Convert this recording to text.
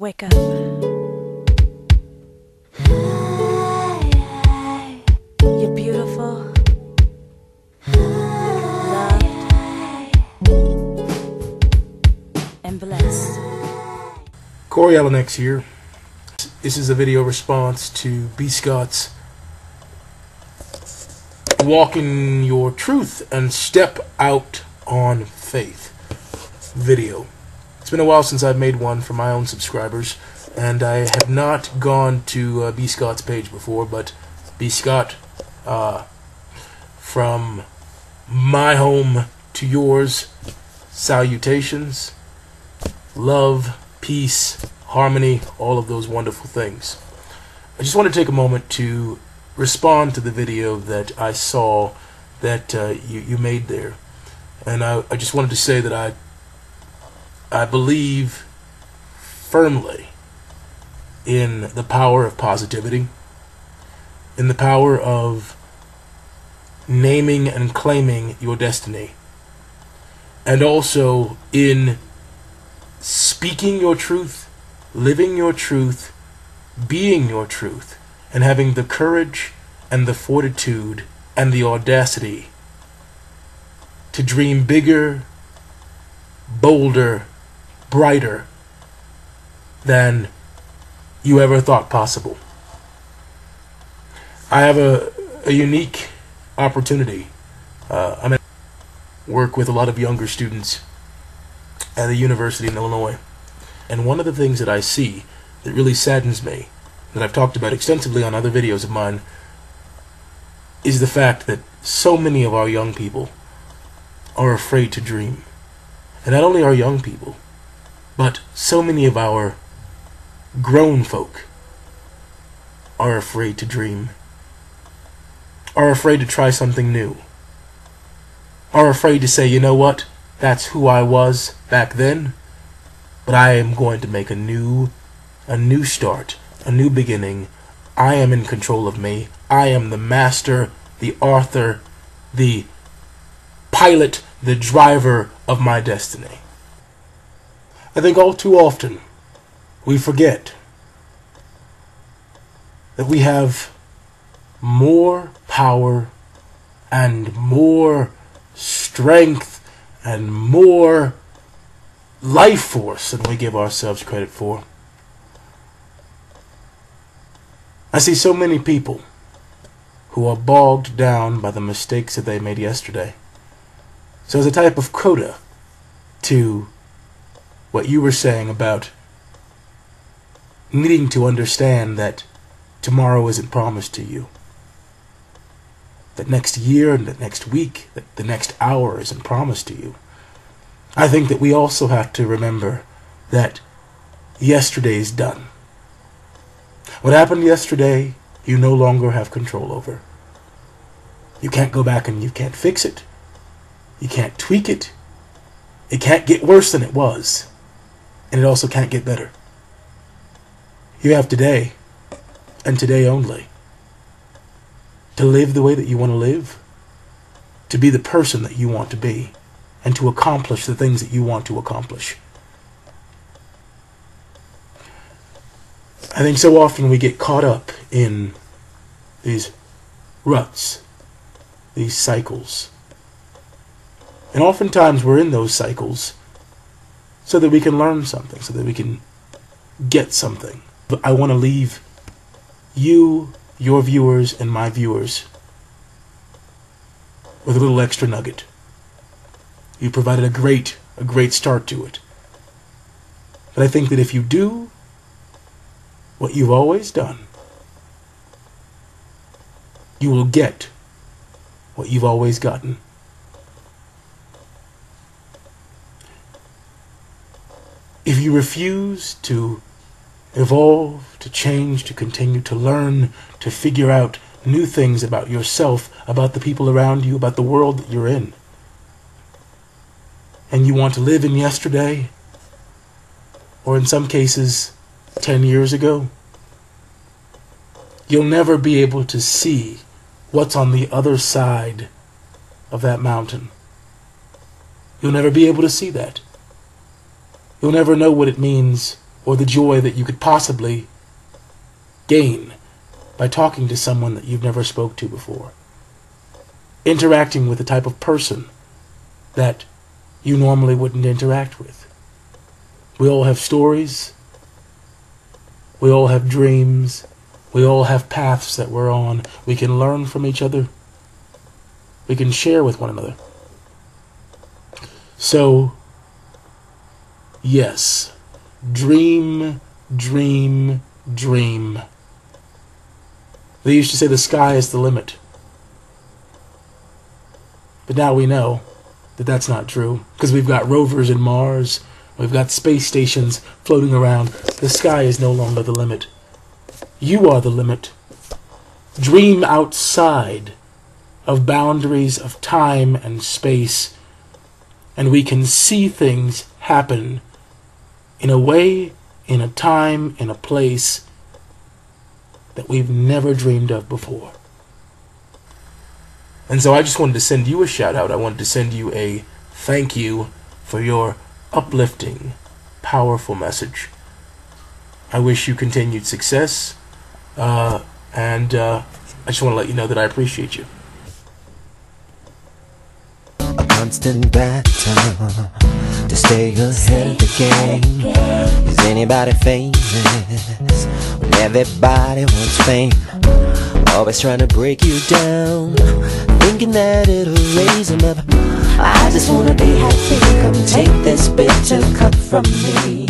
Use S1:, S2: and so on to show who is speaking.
S1: Wake up. You're beautiful. Loved. And blessed.
S2: Corey AllenX here. This is a video response to B. Scott's Walk in Your Truth and Step Out on Faith video. It's been a while since I've made one for my own subscribers, and I have not gone to uh, B. Scott's page before, but B. Scott, uh, from my home to yours, salutations, love, peace, harmony, all of those wonderful things. I just want to take a moment to respond to the video that I saw that uh, you, you made there. And I, I just wanted to say that I I believe firmly in the power of positivity, in the power of naming and claiming your destiny, and also in speaking your truth, living your truth, being your truth, and having the courage and the fortitude and the audacity to dream bigger, bolder, brighter than you ever thought possible. I have a, a unique opportunity. Uh, I'm at work with a lot of younger students at the university in Illinois. And one of the things that I see that really saddens me, that I've talked about extensively on other videos of mine, is the fact that so many of our young people are afraid to dream. And not only our young people, but so many of our grown folk are afraid to dream, are afraid to try something new, are afraid to say, you know what, that's who I was back then, but I am going to make a new, a new start, a new beginning. I am in control of me. I am the master, the author, the pilot, the driver of my destiny. I think all too often we forget that we have more power and more strength and more life force than we give ourselves credit for. I see so many people who are bogged down by the mistakes that they made yesterday. So as a type of quota to what you were saying about needing to understand that tomorrow isn't promised to you. That next year and that next week, that the next hour isn't promised to you. I think that we also have to remember that yesterday's done. What happened yesterday, you no longer have control over. You can't go back and you can't fix it. You can't tweak it. It can't get worse than it was and it also can't get better. You have today, and today only, to live the way that you want to live, to be the person that you want to be, and to accomplish the things that you want to accomplish. I think so often we get caught up in these ruts, these cycles. And oftentimes we're in those cycles so that we can learn something, so that we can get something. But I want to leave you, your viewers, and my viewers with a little extra nugget. You provided a great, a great start to it. But I think that if you do what you've always done, you will get what you've always gotten. If you refuse to evolve, to change, to continue to learn, to figure out new things about yourself, about the people around you, about the world that you're in, and you want to live in yesterday, or in some cases, 10 years ago, you'll never be able to see what's on the other side of that mountain. You'll never be able to see that. You'll never know what it means or the joy that you could possibly gain by talking to someone that you've never spoke to before. Interacting with the type of person that you normally wouldn't interact with. We all have stories. We all have dreams. We all have paths that we're on. We can learn from each other. We can share with one another. So, yes, dream, dream, dream. They used to say the sky is the limit. But now we know that that's not true because we've got rovers in Mars, we've got space stations floating around. The sky is no longer the limit. You are the limit. Dream outside of boundaries of time and space, and we can see things happen in a way, in a time, in a place that we've never dreamed of before. And so I just wanted to send you a shout out. I wanted to send you a thank you for your uplifting, powerful message. I wish you continued success, uh, and uh, I just want to let you know that I appreciate you.
S3: A constant battle to stay ahead of the game. Is anybody famous when everybody wants fame? Always trying to break you down, thinking that it'll raise them up. I just wanna be happy. Come take this bitter cup from me.